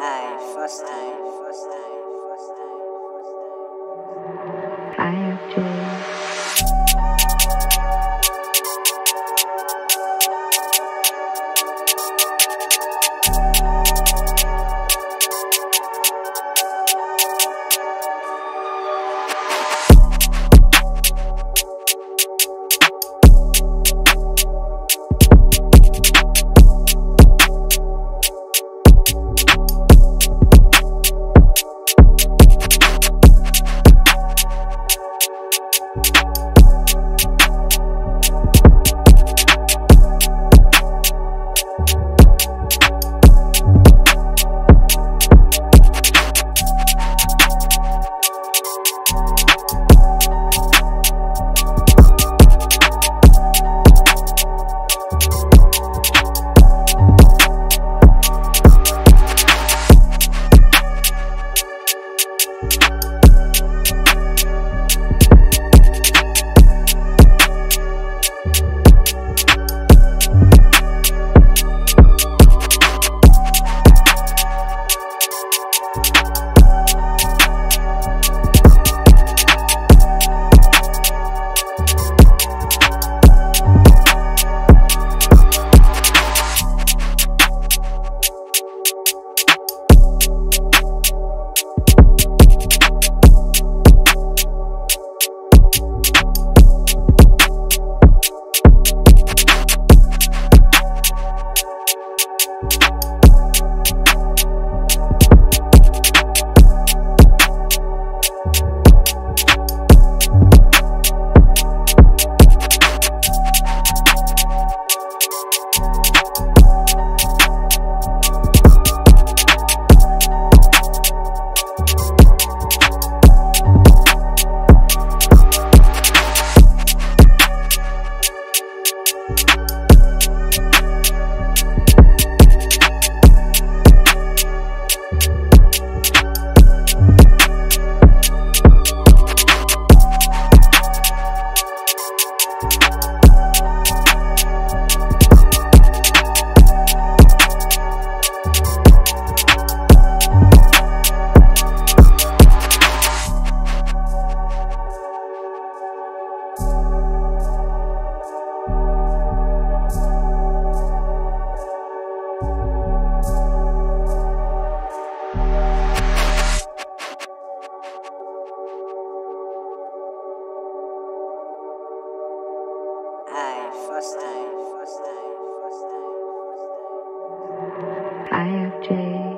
First time, first time, first time, first time. Aye, first time, IFJ.